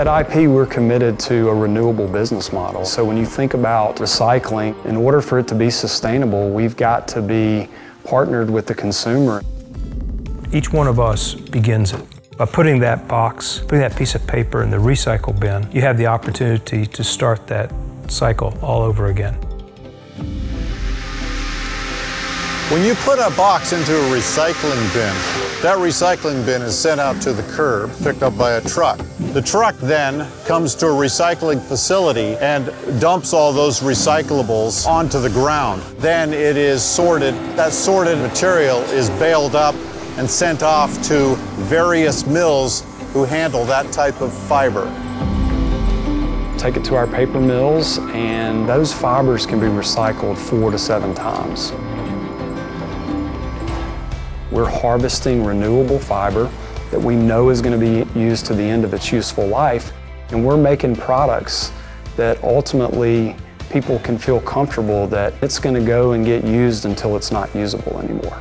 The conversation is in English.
At IP, we're committed to a renewable business model. So when you think about recycling, in order for it to be sustainable, we've got to be partnered with the consumer. Each one of us begins it. By putting that box, putting that piece of paper in the recycle bin, you have the opportunity to start that cycle all over again. When you put a box into a recycling bin, that recycling bin is sent out to the curb, picked up by a truck. The truck then comes to a recycling facility and dumps all those recyclables onto the ground. Then it is sorted. That sorted material is baled up and sent off to various mills who handle that type of fiber. Take it to our paper mills, and those fibers can be recycled four to seven times. We're harvesting renewable fiber that we know is going to be used to the end of its useful life, and we're making products that ultimately people can feel comfortable that it's going to go and get used until it's not usable anymore.